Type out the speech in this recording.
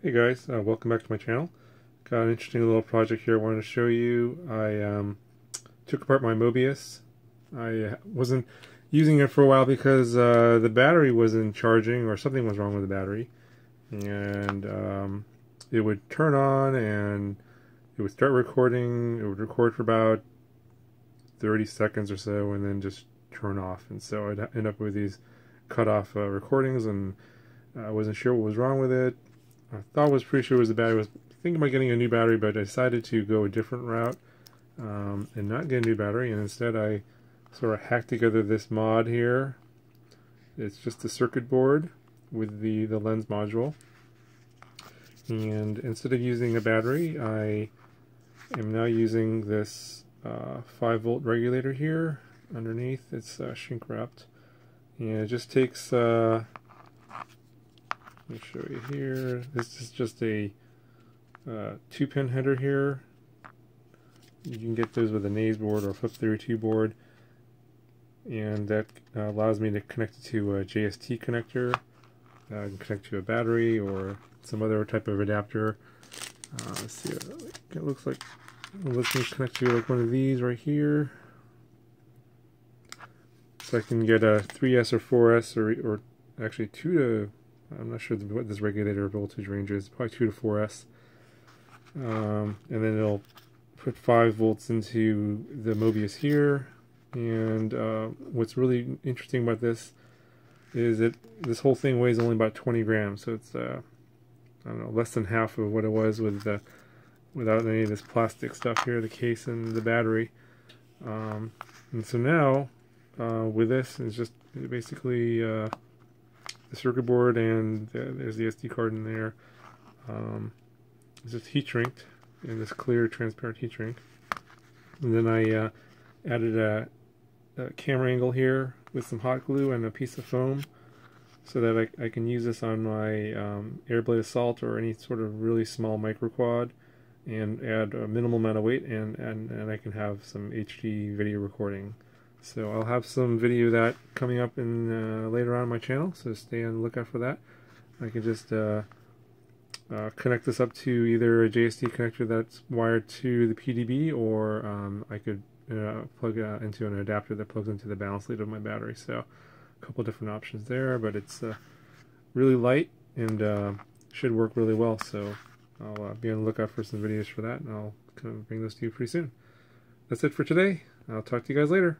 Hey guys, uh, welcome back to my channel. Got an interesting little project here I wanted to show you. I um, took apart my Mobius. I uh, wasn't using it for a while because uh, the battery wasn't charging or something was wrong with the battery. And um, it would turn on and it would start recording. It would record for about 30 seconds or so and then just turn off. And so I'd end up with these cut off uh, recordings and I wasn't sure what was wrong with it. I thought was pretty sure it was the battery. I was thinking about getting a new battery, but I decided to go a different route um, and not get a new battery. And instead, I sort of hacked together this mod here. It's just a circuit board with the, the lens module. And instead of using a battery, I am now using this uh, 5 volt regulator here underneath. It's uh, shrink wrapped. And it just takes uh, me show you here. This is just a uh, two pin header here. You can get those with a Naze board or a Flip32 board. And that uh, allows me to connect it to a JST connector. Uh, I can connect to a battery or some other type of adapter. Uh, let's see, it looks like it lets me connect to like one of these right here. So I can get a 3S or 4S or, or actually 2 to I'm not sure what this regulator voltage range is, probably 2 to 4S. Um, and then it'll put 5 volts into the Mobius here. And uh, what's really interesting about this is that this whole thing weighs only about 20 grams, so it's uh, I don't know less than half of what it was with the without any of this plastic stuff here, the case and the battery. Um, and so now uh, with this, it's just basically uh, the circuit board and the, there's the SD card in there. Um, it's just heat shrinked in this clear transparent heat shrink. And then I uh, added a, a, camera angle here with some hot glue and a piece of foam so that I, I can use this on my um, Airblade Assault or any sort of really small micro quad and add a minimal amount of weight and, and, and I can have some HD video recording. So I'll have some video that coming up in uh, later on my channel, so stay on the lookout for that. I can just uh, uh, connect this up to either a JST connector that's wired to the PDB, or um, I could uh, plug uh, into an adapter that plugs into the balance lead of my battery. So a couple different options there, but it's uh, really light and should work really well. So I'll be on the lookout for some videos for that, and I'll kind of bring those to you pretty soon. That's it for today. I'll talk to you guys later.